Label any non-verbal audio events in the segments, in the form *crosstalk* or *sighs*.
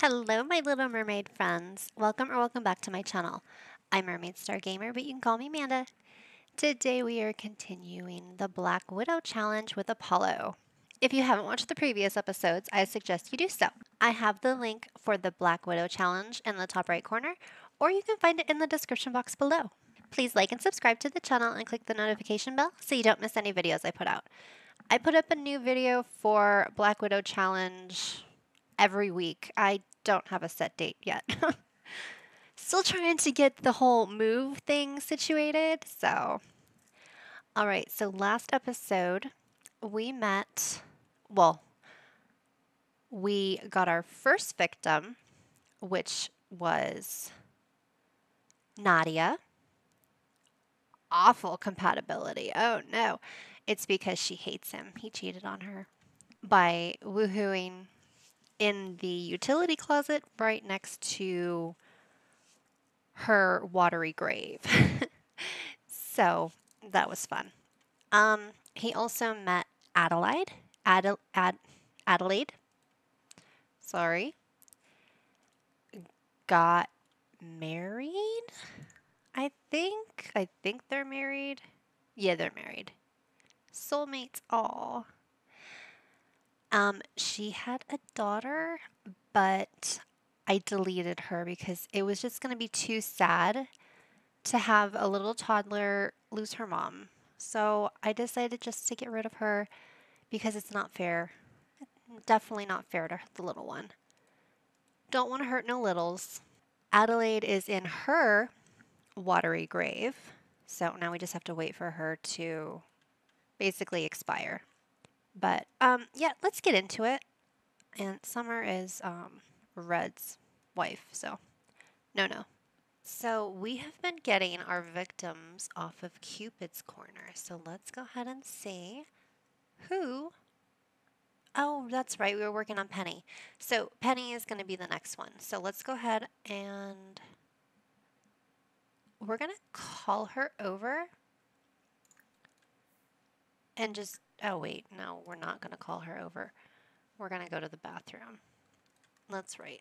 Hello, my little mermaid friends. Welcome or welcome back to my channel. I'm Mermaid Star Gamer, but you can call me Amanda. Today we are continuing the Black Widow Challenge with Apollo. If you haven't watched the previous episodes, I suggest you do so. I have the link for the Black Widow Challenge in the top right corner, or you can find it in the description box below. Please like and subscribe to the channel and click the notification bell so you don't miss any videos I put out. I put up a new video for Black Widow Challenge every week. I don't have a set date yet. *laughs* Still trying to get the whole move thing situated. So, all right. So, last episode, we met, well, we got our first victim, which was Nadia. Awful compatibility. Oh no. It's because she hates him. He cheated on her by woohooing in the utility closet right next to her watery grave. *laughs* so that was fun. Um, he also met Adelaide. Adel- Ad- Adelaide. Sorry. Got married. I think. I think they're married. Yeah, they're married. Soulmates. All. Um, she had a daughter, but I deleted her because it was just going to be too sad to have a little toddler lose her mom. So I decided just to get rid of her because it's not fair. Definitely not fair to the little one. Don't want to hurt no littles. Adelaide is in her watery grave. So now we just have to wait for her to basically expire. But um, yeah, let's get into it. And Summer is um, Red's wife, so no, no. So we have been getting our victims off of Cupid's Corner. So let's go ahead and see who. Oh, that's right. We were working on Penny. So Penny is going to be the next one. So let's go ahead and we're going to call her over and just Oh, wait. No, we're not going to call her over. We're going to go to the bathroom. That's right.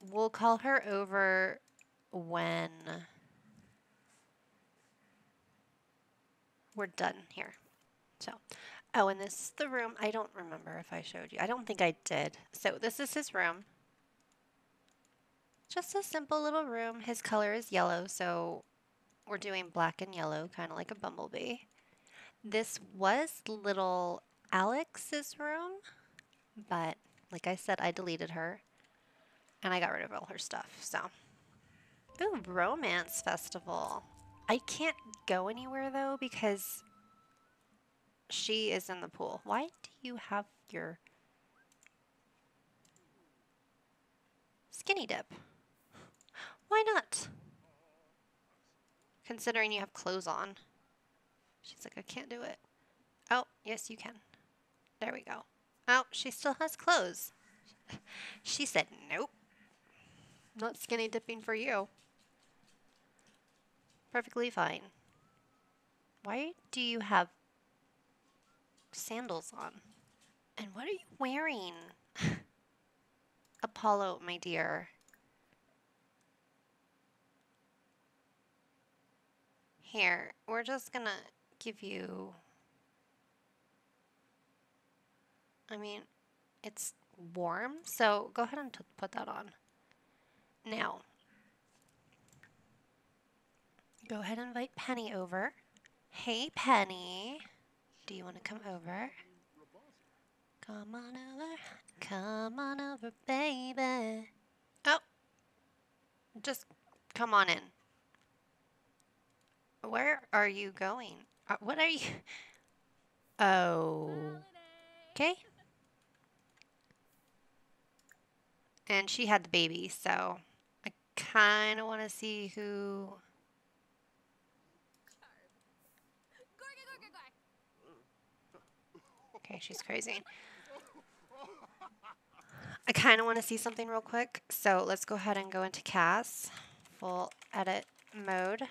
We'll call her over when we're done here. So, oh, and this is the room. I don't remember if I showed you. I don't think I did. So this is his room. Just a simple little room. His color is yellow, so we're doing black and yellow, kind of like a bumblebee. This was little Alex's room, but like I said, I deleted her and I got rid of all her stuff, so. Ooh, Romance Festival. I can't go anywhere though because she is in the pool. Why do you have your skinny dip? Why not? Considering you have clothes on. She's like, I can't do it. Oh, yes, you can. There we go. Oh, she still has clothes. *laughs* she said, nope. Not skinny dipping for you. Perfectly fine. Why do you have sandals on? And what are you wearing? *laughs* Apollo, my dear. Here, we're just gonna give you, I mean, it's warm, so go ahead and put that on. Now, go ahead and invite Penny over. Hey, Penny, do you want to come over? Come on over, come on over, baby. Oh, just come on in. Where are you going? Uh, what are you? Oh. *laughs* Okay. And she had the baby, so I kind of want to see who. Okay, she's crazy. I kind of want to see something real quick, so let's go ahead and go into CAS, full edit mode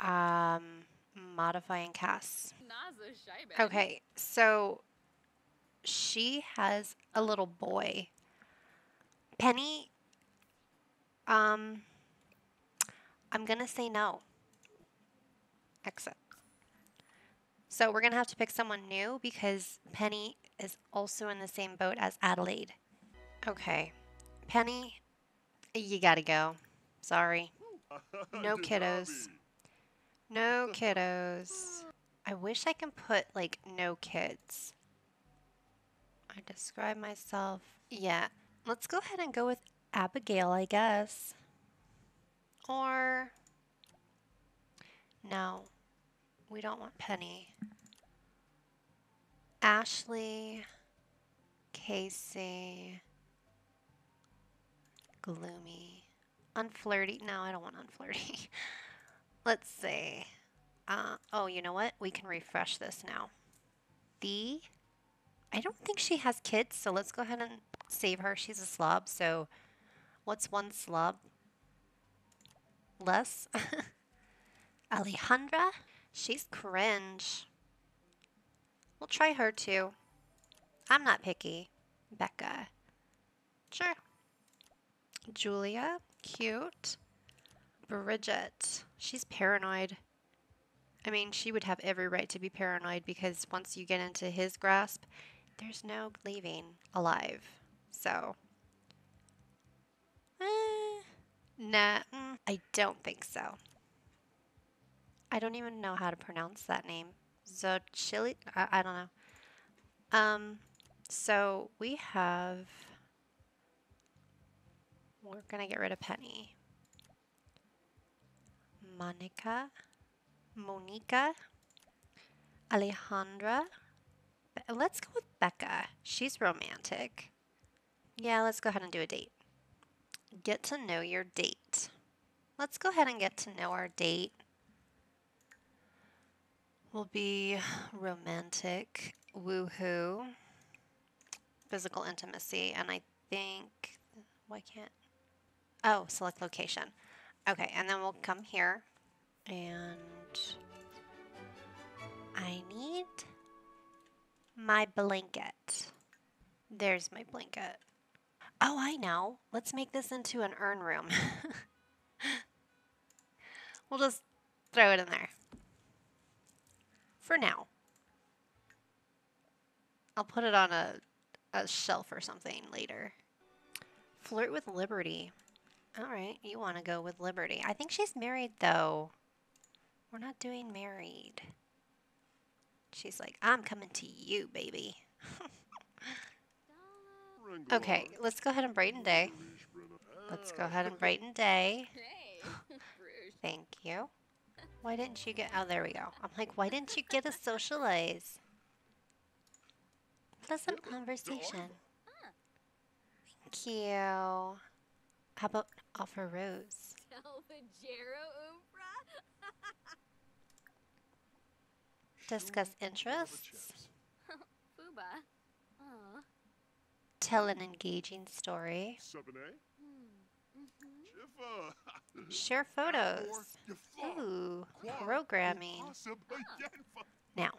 um, modifying casts. Okay, so she has a little boy. Penny, um, I'm gonna say no. Exit. So we're gonna have to pick someone new because Penny is also in the same boat as Adelaide. Okay, Penny, you gotta go. Sorry. *laughs* No kiddos. No kiddos. I wish I can put like no kids. I describe myself. Yeah. Let's go ahead and go with Abigail, I guess. Or no. We don't want Penny. Ashley, Casey, gloomy, unflirty. No, I don't want unflirty. *laughs* Let's see. Uh, oh, you know what? We can refresh this now. The, I don't think she has kids, so let's go ahead and save her. She's a slob, so what's one slob? Less? *laughs* Alejandra? She's cringe. We'll try her too. I'm not picky. Becca. Sure. Julia. Cute. Bridget. She's paranoid. I mean, she would have every right to be paranoid because once you get into his grasp, there's no leaving alive. So. Eh, nah, mm, I don't think so. I don't even know how to pronounce that name. Zochili? I, I don't know. Um, so we have. We're gonna get rid of Penny. Monica, Monica, Alejandra. Let's go with Becca. She's romantic. Yeah, let's go ahead and do a date. Get to know your date. Let's go ahead and get to know our date. We'll be romantic, woohoo, physical intimacy, and I think why can't oh select location. Okay, and then we'll come here and I need my blanket. There's my blanket. Oh, I know. Let's make this into an urn room. *laughs* we'll just throw it in there. For now. I'll put it on a, a shelf or something later. Flirt with Liberty. Alright, you want to go with Liberty. I think she's married, though. We're not doing married. She's like, I'm coming to you, baby. *laughs* okay, let's go ahead and brighten day. Let's go ahead and brighten day. *laughs* Thank you. Why didn't you get... Oh, there we go. I'm like, why didn't you get a socialize? Pleasant conversation. Thank you. How about offer rose? *laughs* Discuss interests. *laughs* Fuba. Aw. Tell an engaging story. Hmm, mm-hmm. *laughs* Share photos. Ooh, programming. Now,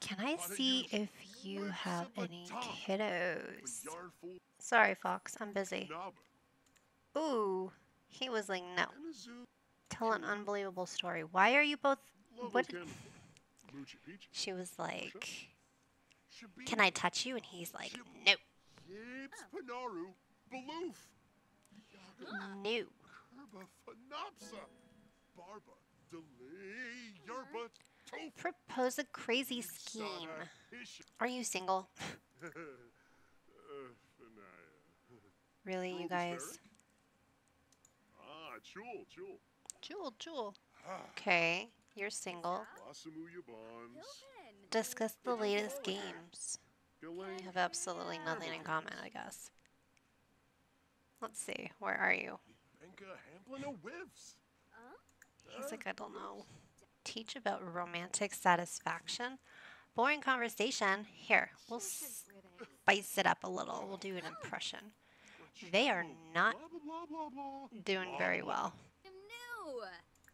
can I see if you have any kiddos? Sorry, Fox, I'm busy. Ooh, he was like, no. Tell an unbelievable story. Why are you both. What? She was like, Can I touch you? And he's like, No. No. Mm-hmm. Propose a crazy scheme. Are you single? *laughs* Really, you guys? Ah, Jewel, Jewel. Jewel, Jewel. Okay, you're single. Discuss the latest games. We have absolutely nothing in common, I guess. Let's see, where are you? Benka Hamplin o Whiffs. He's like, I don't know. Teach about romantic satisfaction. Boring conversation. Here, we'll spice it up a little. We'll do an impression. They are not doing very well.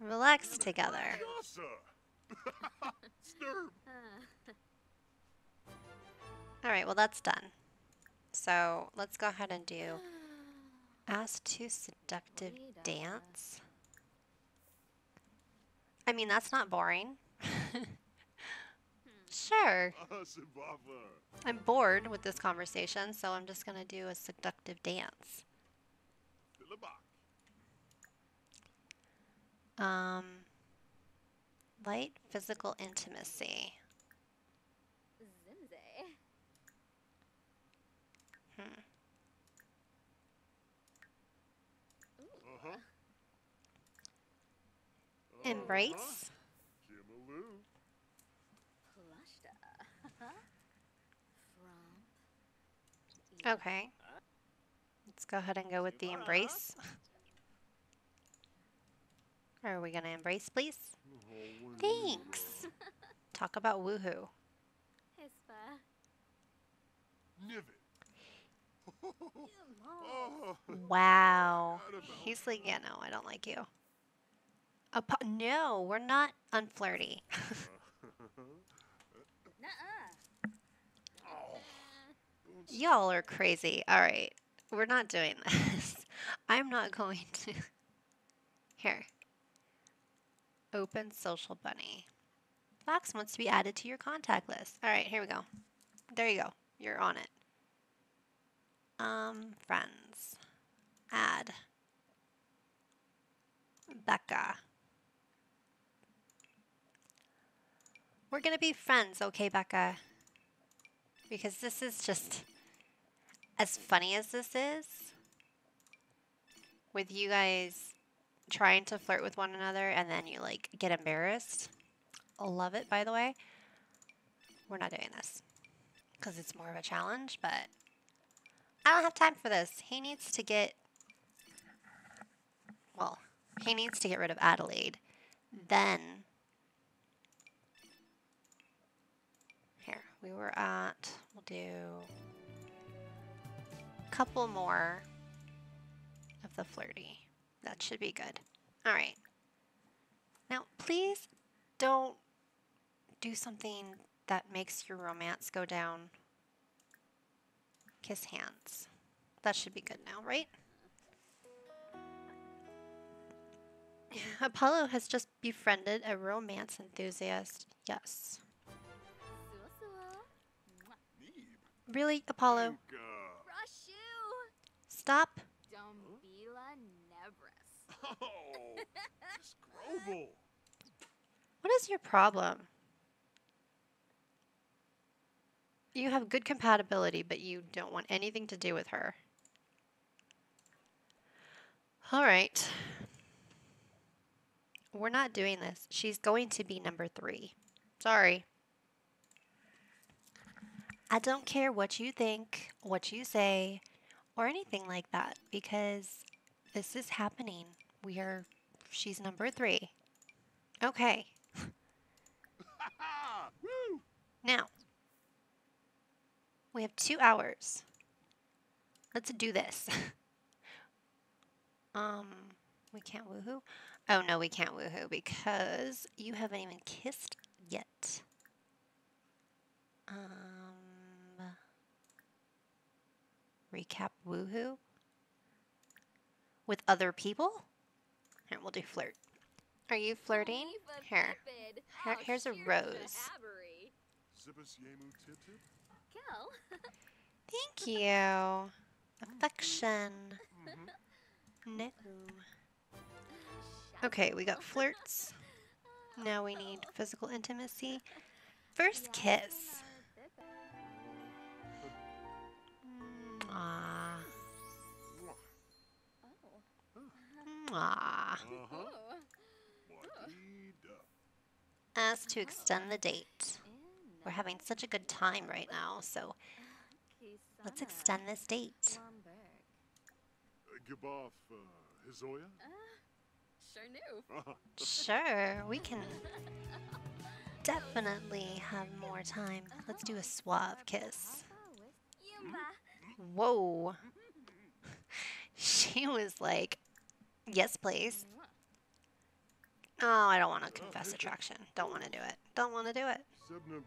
Relax together. *laughs* All right, well, that's done. So let's go ahead and do *gasps* ask to seductive dance. I mean, that's not boring. *laughs* sure. I'm bored with this conversation, so I'm just going to do a seductive dance. Um, light physical intimacy. Zimze. Hmm. Uh-huh. Embrace. Okay. Let's go ahead and go with the embrace. *laughs* Are we going to embrace, please? Thanks. Talk about woohoo. Hispa. Nivet. Mom. *laughs* Oh, Wow. He's like, yeah, no, I don't like you. Apo- no, we're not unflirty. *laughs* Y'all are crazy. All right. We're not doing *laughs* this. I'm not going to. *laughs* Here. Open social bunny. Fox wants to be added to your contact list. All right, here we go. There you go. You're on it. Um, friends. Add. Becca. We're going to be friends, okay, Becca? Because this is just as funny as this is with you guys trying to flirt with one another and then you like get embarrassed. I love it, by the way. We're not doing this because it's more of a challenge, but I don't have time for this. He needs to get, well, he needs to get rid of Adelaide. Then, here, we were at, we'll do couple more of the flirty. That should be good. All right. Now, please don't do something that makes your romance go down. Kiss hands. That should be good now, right? *laughs* Apollo has just befriended a romance enthusiast. Yes. Sua-sua. Mwah. Neeb. Really, Apollo? Luka. Rashu. Stop. Dombila Nevris. *laughs* Oh, Scroble. What is your problem? You have good compatibility, but you don't want anything to do with her. All right. We're not doing this. She's going to be number three. Sorry. I don't care what you think, what you say, or anything like that because this is happening. We are, she's number three. Okay. Ha ha! Woo! Now, we have two hours. Let's do this. *laughs* um, we can't woohoo. Oh no, we can't woohoo because you haven't even kissed yet. Um, recap woohoo with other people. Here, we'll do flirt. Are you flirting? Here. Here- Oh, here's a rose. Shahabari. Zippus Yemu Tip Tip. Kel. Thank you. Affection. Mm-hmm. No. Okay, we got flirts. *laughs* Now we need physical intimacy. First kiss. Mwah. Oh. Mwah. Uh-huh. Ooh. Asked to extend the date. We're having such a good time right now, so let's extend this date. Uh, Gaboth, uh, Hizoya? Sure knew. *laughs* Sure, we can definitely have more time. Let's do a suave kiss. Yumba. Whoa. She was like, yes, please. Oh, I don't want to confess attraction. Don't want to do it. Don't want to do it. *laughs*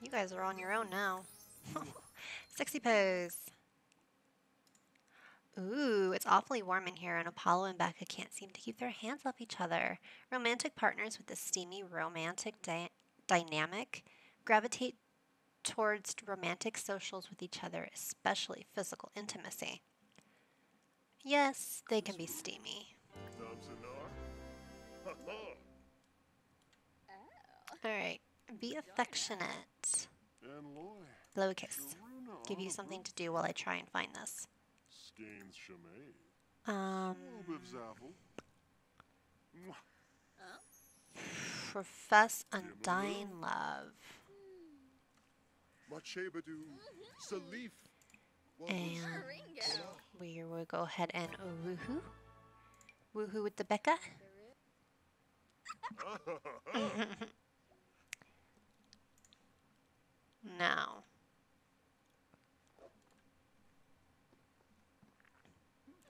You guys are on your own now. *laughs* Sexy pose. Ooh, it's awfully warm in here, and Apollo and Becca can't seem to keep their hands off each other. Romantic partners with the steamy romantic dy- dynamic gravitate towards romantic socials with each other, especially physical intimacy. Yes, they can be steamy. Alright, be affectionate. Blow a kiss. Give you something to do while I try and find this. Um, profess undying love. And we will go ahead and woohoo. Woohoo with the Becca. *laughs* now.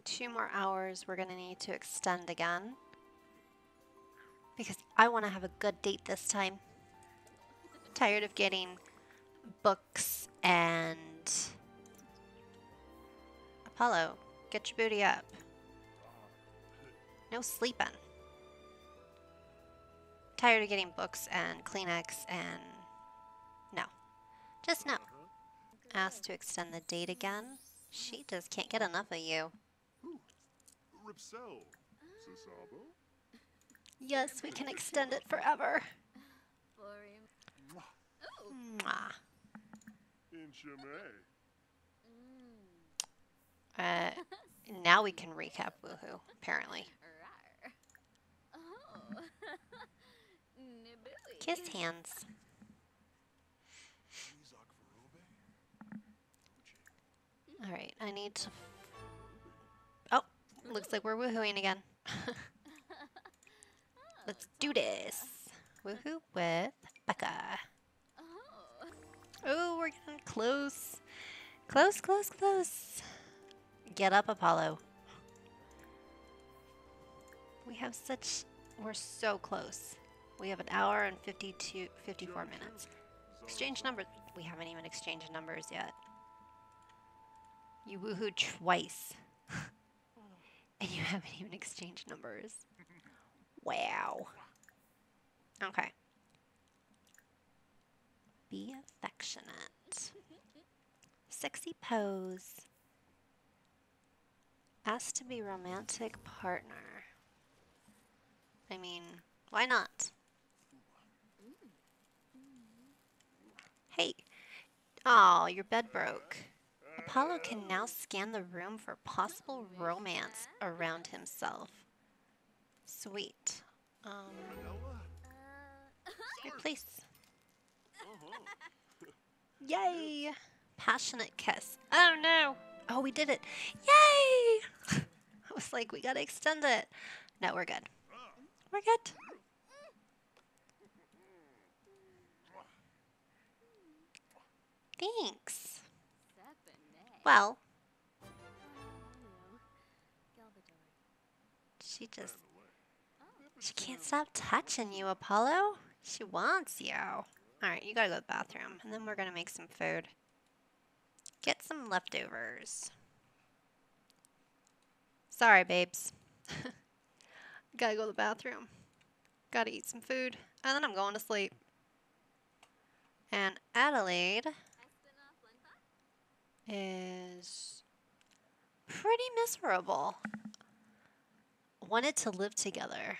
Two more hours we're going to need to extend again. Because I want to have a good date this time. Tired of getting books and Apollo, get your booty up. No sleeping. Tired of getting books and Kleenex and no. Just no. Asked to extend the date again. She just can't get enough of you. Yes, we can extend it forever. Mwah. Mm. Uh, now we can recap Woohoo, apparently. Kiss hands. Alright, I need to. Oh, looks like we're woohooing again. *laughs* Let's do this. Woohoo with Becca. Oh. We're getting close. Close, close, close. Get up, Apollo. We have such. We're so close. We have an hour and 52, 54 minutes. Exchange numbers. We haven't even exchanged numbers yet. You woohoo twice. *laughs* and you haven't even exchanged numbers. Wow. Okay. Be affectionate. Sexy pose. Ask to be romantic partner. I mean, why not? Hey. Oh, your bed broke. Apollo can now scan the room for possible romance around himself. Sweet. Um, Manila. Uh. Yay! Passionate kiss. Oh no! Oh, we did it! Yay! *laughs* I was like, we gotta extend it. No, we're good. We're good. Thanks. Well. She just she can't stop touching you, Apollo. She wants you. All right, you gotta go to the bathroom, and then we're gonna make some food. Get some leftovers. Sorry, babes. *laughs* gotta go to the bathroom. Gotta eat some food, and then I'm going to sleep. And Adelaide is pretty miserable. Wanted to live together.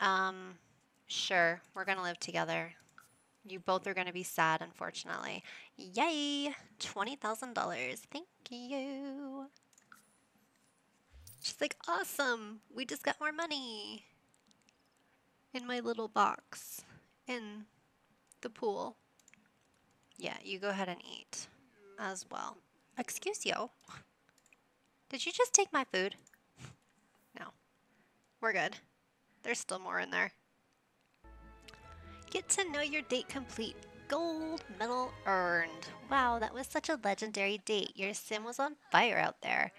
Um, sure, we're gonna live together. You both are gonna be sad, unfortunately. Yay! $20,000. Thank you. She's like, awesome! We just got more money in my little box in the pool. Yeah, you go ahead and eat as well. Excuse you. Did you just take my food? No. We're good. There's still more in there. Get to know your date complete. Gold medal earned. Wow, that was such a legendary date. Your sim was on fire out there.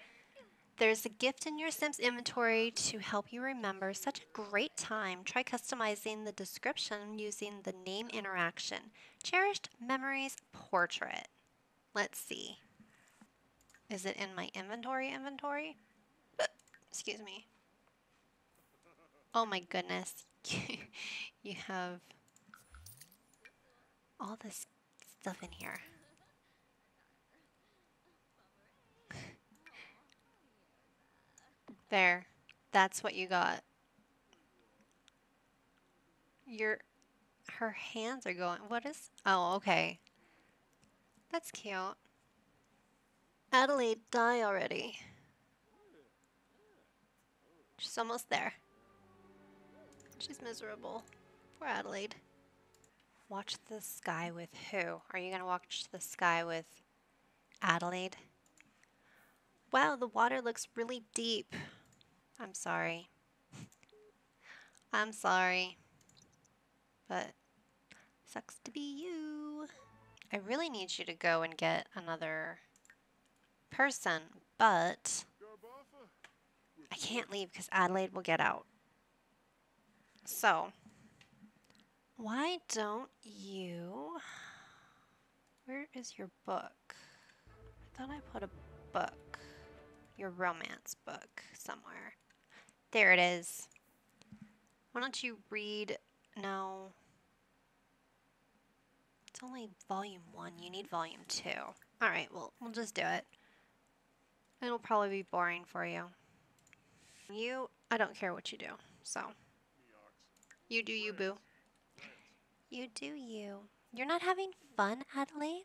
There's a gift in your Sims inventory to help you remember such a great time. Try customizing the description using the name interaction. Cherished Memories Portrait. Let's see. Is it in my inventory inventory? *laughs* Excuse me. Oh my goodness. *laughs* you have all this stuff in here. There. That's what you got. Your her hands are going. What is? Oh, okay. That's cute. Adelaide, die already. She's almost there. She's miserable. Poor Adelaide. Watch the sky with who? Are you going to watch the sky with Adelaide? Wow, the water looks really deep. I'm sorry. I'm sorry. But sucks to be you. I really need you to go and get another person, but I can't leave because Adelaide will get out. So, why don't you. Where is your book? I thought I put a book. Your romance book somewhere. There it is. Why don't you read. No. It's only volume one. You need volume two. Alright, well, we'll just do it. It'll probably be boring for you. You, I don't care what you do. So, you do you, boo. You do you. You're not having fun, Adelaide?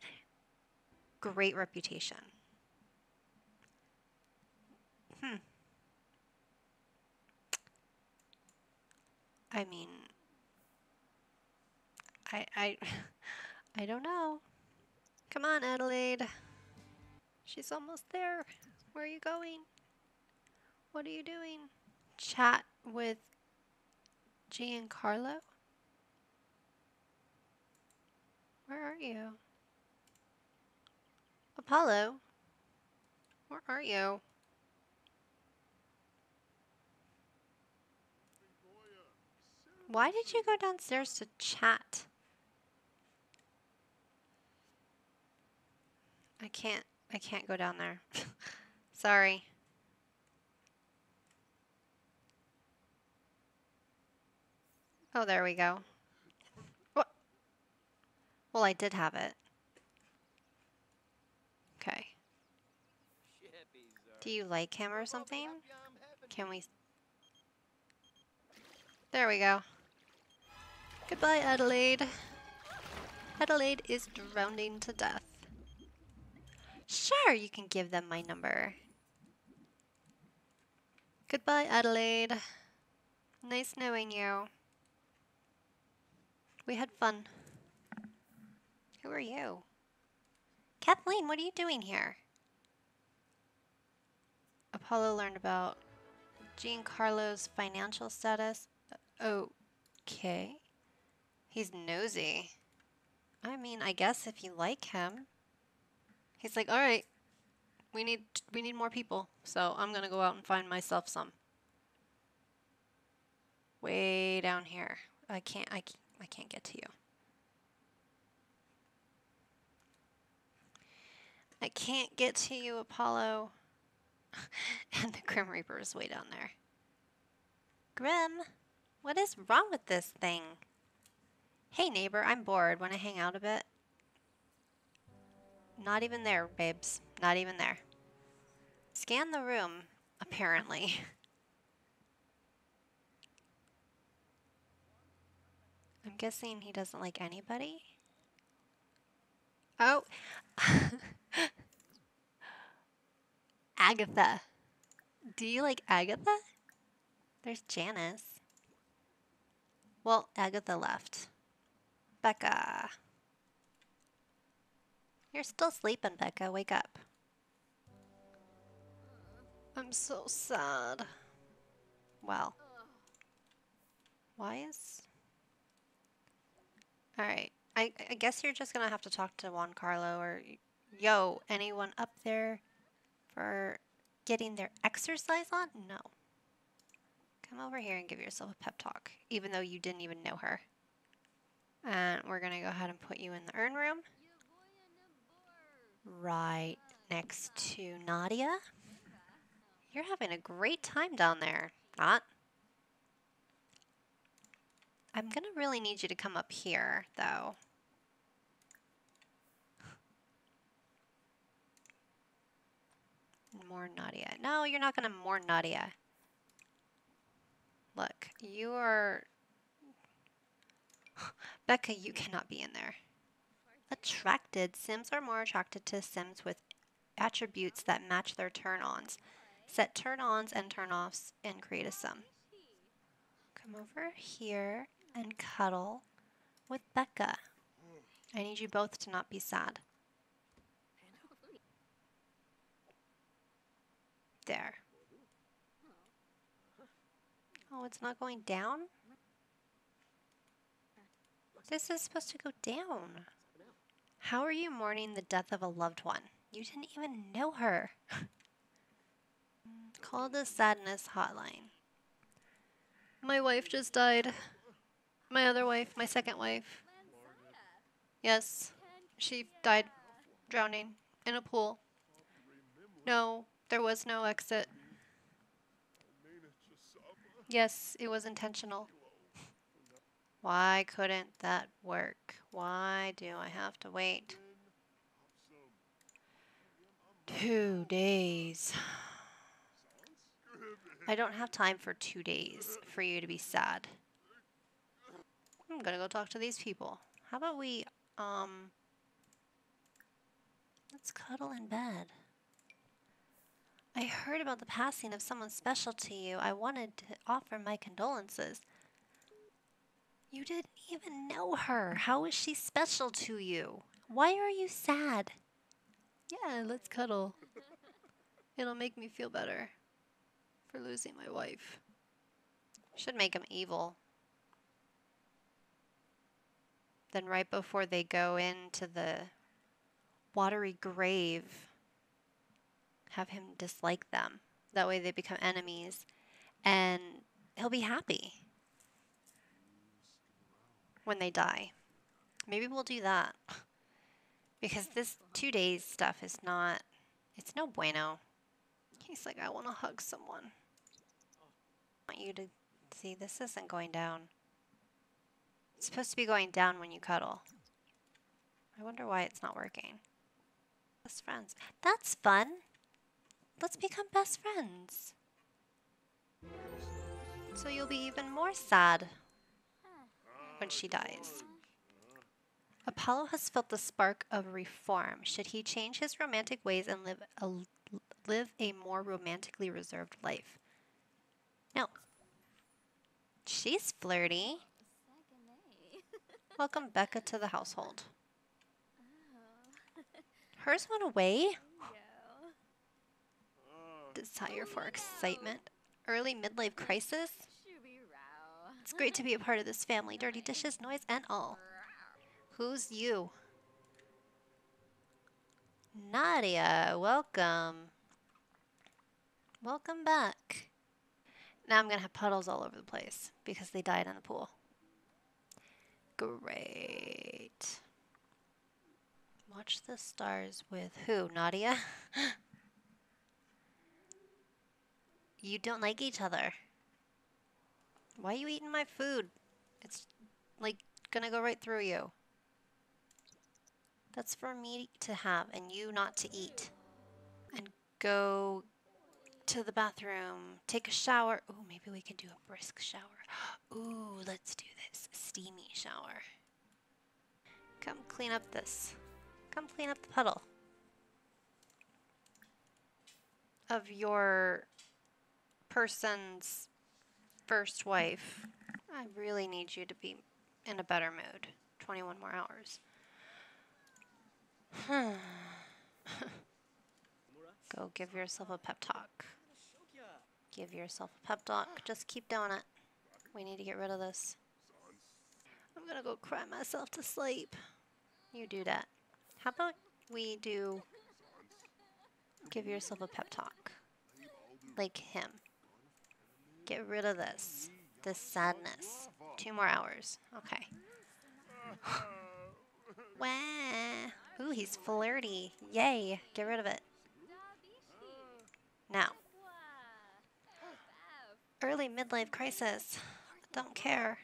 Great reputation. Hmm. I mean, I, I, *laughs* I don't know. Come on, Adelaide. She's almost there. Where are you going? What are you doing? Chat with Giancarlo? Where are you? Apollo? Where are you? Why did you go downstairs to chat? I can't I can't go down there. *laughs* Sorry. Oh, there we go. Well, I did have it. Okay. Do you like him or something? Can we... There we go. Goodbye, Adelaide. Adelaide is drowning to death. Sure, you can give them my number. Goodbye, Adelaide. Nice knowing you. We had fun. You? Kathleen, what are you doing here? Apollo learned about Giancarlo's financial status. Okay. He's nosy. I mean, I guess if you like him. He's like, all right, we need we need more people, so I'm gonna go out and find myself some. Way down here. I can't. I, I can't get to you. I can't get to you, Apollo. *laughs* and the Grim Reaper is way down there. Grim, what is wrong with this thing? Hey neighbor, I'm bored. Want to hang out a bit? Not even there, babes. Not even there. Scan the room, apparently. *laughs* I'm guessing he doesn't like anybody. Oh. *laughs* Agatha. Do you like Agatha? There's Janice. Well, Agatha left. Becca. You're still sleeping, Becca. Wake up. I'm so sad. Well. Why is... Alright. I, I guess you're just gonna have to talk to Juan Carlo or... Yo, anyone up there for getting their exercise on? No. Come over here and give yourself a pep talk, even though you didn't even know her. And we're going to go ahead and put you in the urn room right next to Nadia. You're having a great time down there. Not? I'm going to really need you to come up here, though. More Nadia. No, you're not going to more Nadia. Look, you are... *laughs* Becca, you cannot be in there. Attracted. Sims are more attracted to Sims with attributes that match their turn-ons. Set turn-ons and turn-offs and create a Sim. Come over here and cuddle with Becca. I need you both to not be sad. There. Oh, it's not going down? This is supposed to go down. How are you mourning the death of a loved one? You didn't even know her. *laughs* Call the sadness hotline. My wife just died. My other wife, my second wife. Yes, she died drowning in a pool. No, there was no exit. Yes, it was intentional. Why couldn't that work? Why do I have to wait? Two days. I don't have time for two days for you to be sad. I'm gonna go talk to these people. How about we, um, let's cuddle in bed. I heard about the passing of someone special to you. I wanted to offer my condolences. You didn't even know her. How is she special to you? Why are you sad? Yeah, let's cuddle. It'll make me feel better for losing my wife. Should make him evil. Then right before they go into the watery grave, have him dislike them. That way they become enemies and he'll be happy when they die. Maybe we'll do that. *laughs* Because this two days stuff is not, it's no bueno. He's like, I want to hug someone. I want you to see this isn't going down. It's supposed to be going down when you cuddle. I wonder why it's not working. Best friends. That's fun. Let's become best friends. So you'll be even more sad when she dies. Apollo has felt the spark of reform. Should he change his romantic ways and live a, live a more romantically reserved life? No. She's flirty. Welcome Becca to the household. Oh. *laughs* Hers went away. Desire for excitement. Early midlife crisis. It's great to be a part of this family. Dirty dishes, noise, and all. Who's you? Nadia, welcome. Welcome back. Now I'm going to have puddles all over the place because they died in the pool. Great. Watch the stars with who? Nadia? *laughs* you don't like each other. Why are you eating my food? It's like gonna go right through you. That's for me to have and you not to eat. And go to the bathroom, take a shower. Ooh, maybe we can do a brisk shower. *gasps* Ooh, let's do this. Steamy shower. Come clean up this. Come clean up the puddle. Of your person's first wife. I really need you to be in a better mood. 21 more hours. *sighs* Go give yourself a pep talk. Give yourself a pep talk. Just keep doing it. We need to get rid of this. I'm gonna go cry myself to sleep. You do that. How about we do give yourself a pep talk? like him. Get rid of this. This sadness. Two more hours. Okay. *sighs* Wah. Ooh, he's flirty. Yay. Get rid of it. Now, early midlife crisis. Don't care.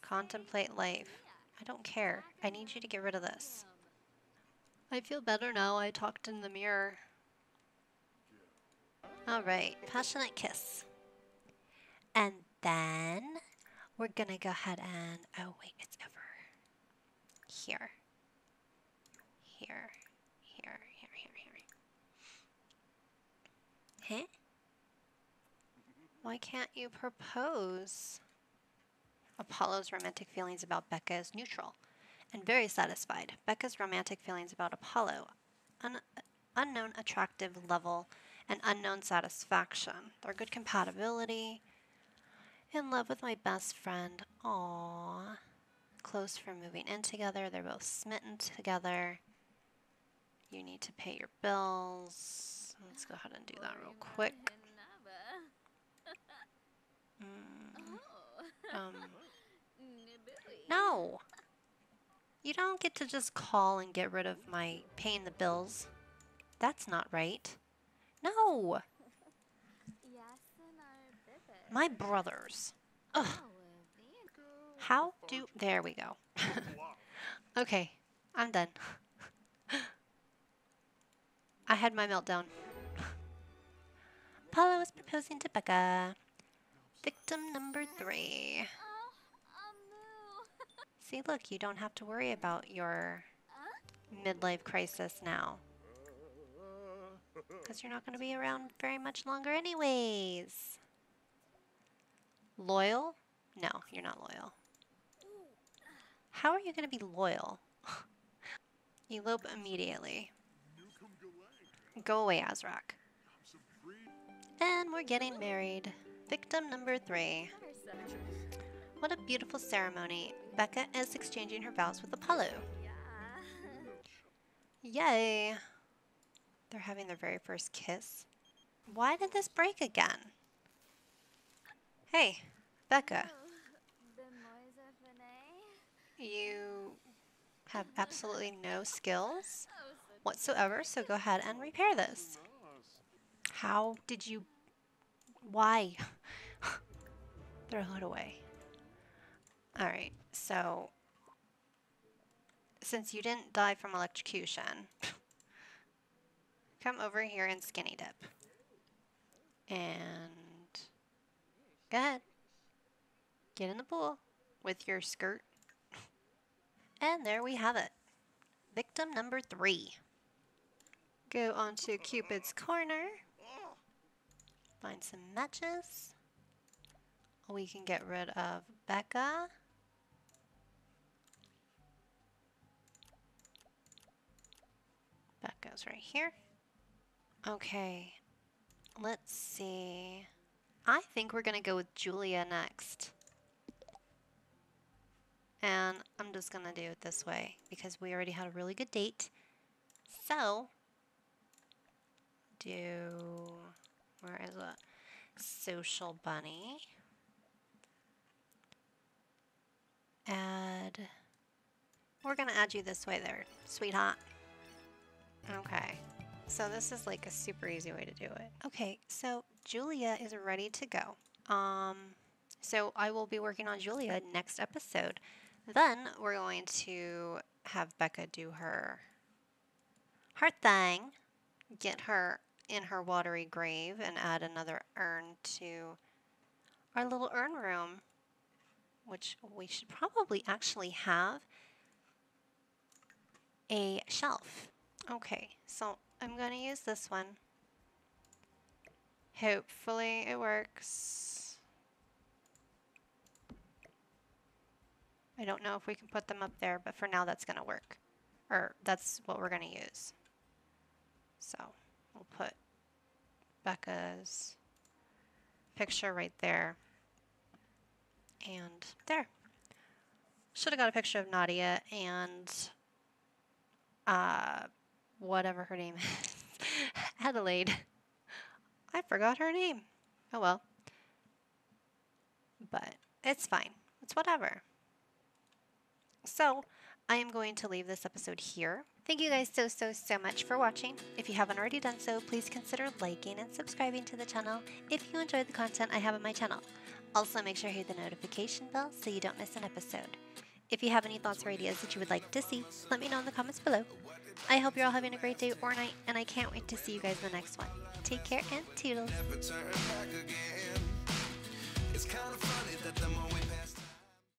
Contemplate life. I don't care. I need you to get rid of this. I feel better now. I talked in the mirror. All right, passionate kiss. And then we're gonna go ahead and oh wait, it's over here. Here, here, here, here, here. Huh? Why can't you propose? Apollo's romantic feelings about Becca is neutral and very satisfied. Becca's romantic feelings about Apollo, un- unknown attractive level, and unknown satisfaction. Their good compatibility. In love with my best friend. Aww. Close for moving in together. They're both smitten together. You need to pay your bills. Let's go ahead and do that real quick. Mm, um, *laughs* no. You don't get to just call and get rid of my paying the bills. That's not right. No. My brothers. Ugh. How do. There we go. *laughs* okay, I'm done. *laughs* I had my meltdown. *laughs* Apollo is proposing to Becca. Victim number three. See, look, you don't have to worry about your midlife crisis now. Because you're not going to be around very much longer anyways. Loyal? No, you're not loyal. How are you going to be loyal? *laughs* Elope immediately. Go away, Azrak. And we're getting married. Victim number three. What a beautiful ceremony. Becca is exchanging her vows with Apollo. *laughs* Yay! They're having their very first kiss. Why did this break again? Hey, Becca, *laughs* you have absolutely no skills *laughs* whatsoever, so go ahead and *laughs* repair this. How did you... Why? Throw it away. Alright, so... Since you didn't die from electrocution, come over here and skinny dip. And... Go ahead. Get in the pool with your skirt. And there we have it. Victim number three. Go onto Cupid's corner. Find some matches. We can get rid of Becca. Becca's right here. Okay. Let's see. I think we're going to go with Julia next. And I'm just going to do it this way because we already had a really good date. So, do, where is it? Social bunny. Add, we're going to add you this way there, sweetheart. Okay. So this is like a super easy way to do it. Okay, so Julia is ready to go. Um, so I will be working on Julia next episode. Then we're going to have Becca do her her thing, get her in her watery grave, and add another urn to our little urn room, which we should probably actually have a shelf. Okay, so I'm going to use this one. Hopefully it works. I don't know if we can put them up there, but for now that's going to work. Or that's what we're going to use. So we'll put Becca's picture right there. And there. Should have got a picture of Nadia and uh, whatever her name *laughs* is. Adelaide. I forgot her name. Oh well. But it's fine. It's whatever. So, I am going to leave this episode here. Thank you guys so, so, so much for watching. If you haven't already done so, please consider liking and subscribing to the channel if you enjoy the content I have on my channel. Also, make sure you hit the notification bell so you don't miss an episode. If you have any thoughts or ideas that you would like to see, let me know in the comments below. I hope you're all having a great day or night, and I can't wait to see you guys in the next one. Take care and toodles.